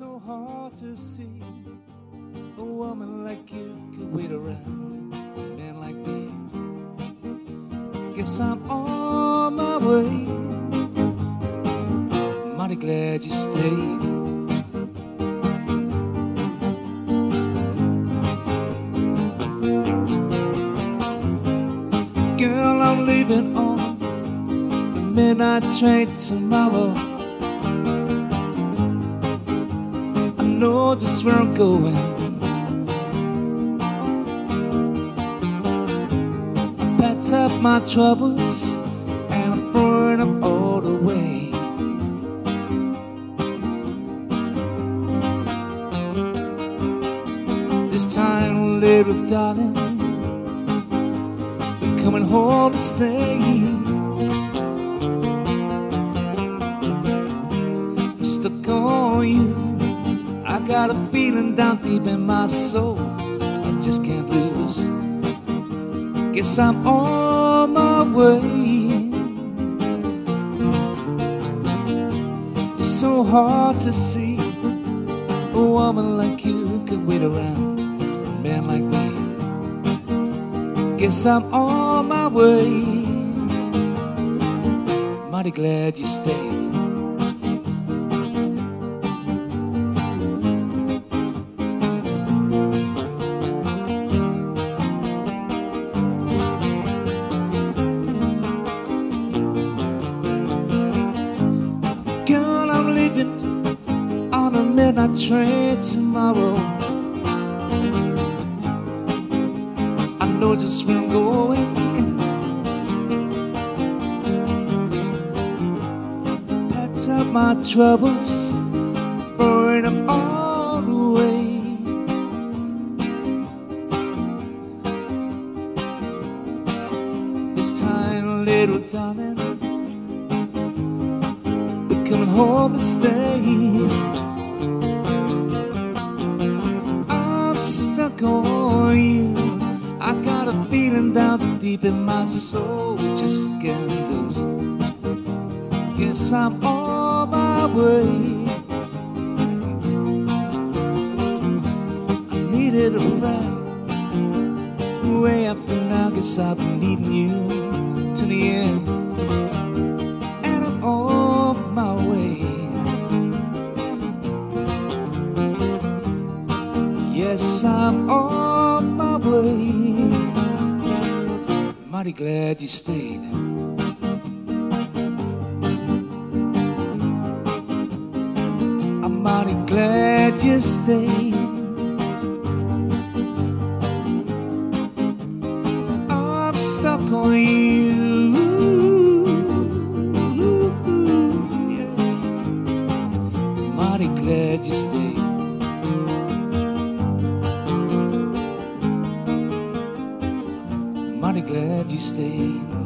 so hard to see a woman like you could wait around a man like me. Guess I'm on my way. Mighty glad you stayed. Girl, I'm leaving on the midnight train tomorrow. Know just where I'm going. Packed up my troubles and I'm throwing them all away. This time, little darling, we're coming home to stay. Stuck on you. Got a feeling down deep in my soul I just can't lose. Guess I'm on my way. It's so hard to see a woman like you could wait around for a man like me. Guess I'm on my way. Mighty glad you stayed. Midnight train tomorrow. I know just where I'm going. Packed up my troubles, throwing them all away. This time, little darling we're coming home to stay. Deep in my soul, just can't lose. Guess I'm on my way. I needed a friend. Way up and now, guess I've been needing you to the end and I'm on my way. Yes, I'm on my way. Mighty glad you stayed. I'm mighty glad you stayed. I'm stuck on you. Yeah. Mighty glad you stayed. Mighty glad you stayed.